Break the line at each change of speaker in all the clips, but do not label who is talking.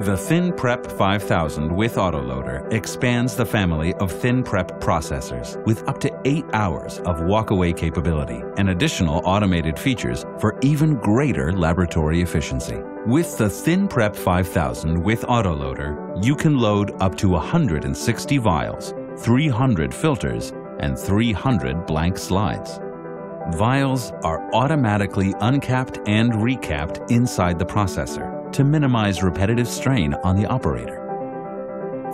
The ThinPrep 5000 with autoloader expands the family of ThinPrep processors with up to 8 hours of walk-away capability and additional automated features for even greater laboratory efficiency. With the ThinPrep 5000 with autoloader, you can load up to 160 vials, 300 filters, and 300 blank slides. Vials are automatically uncapped and recapped inside the processor to minimize repetitive strain on the operator.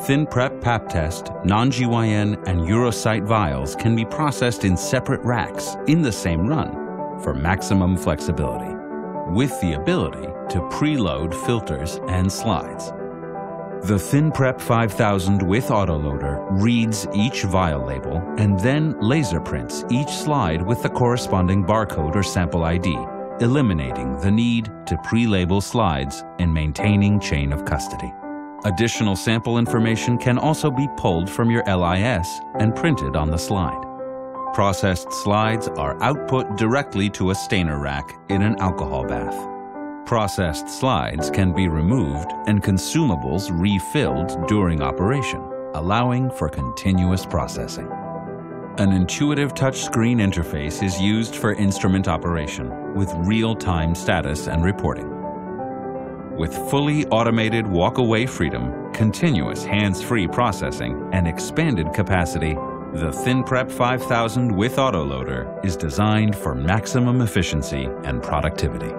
ThinPrep Pap Test, non-GYN, and UroCyte vials can be processed in separate racks in the same run for maximum flexibility, with the ability to preload filters and slides. The ThinPrep 5000 with autoloader reads each vial label and then laser prints each slide with the corresponding barcode or sample ID eliminating the need to pre-label slides and maintaining chain of custody. Additional sample information can also be pulled from your LIS and printed on the slide. Processed slides are output directly to a stainer rack in an alcohol bath. Processed slides can be removed and consumables refilled during operation, allowing for continuous processing. An intuitive touchscreen interface is used for instrument operation with real-time status and reporting. With fully automated walk-away freedom, continuous hands-free processing, and expanded capacity, the ThinPrep 5000 with autoloader is designed for maximum efficiency and productivity.